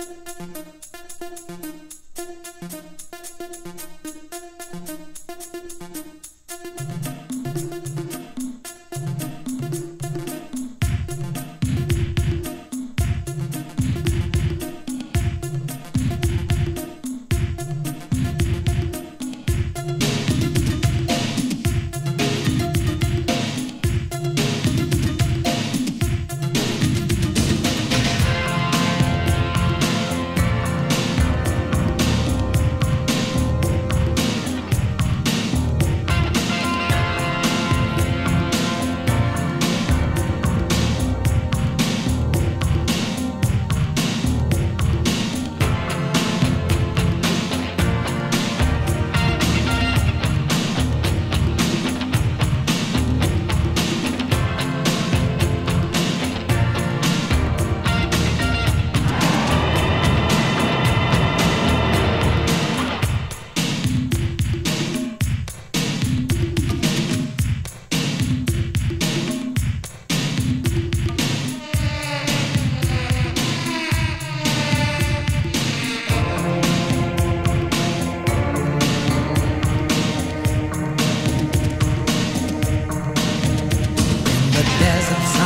Música There's a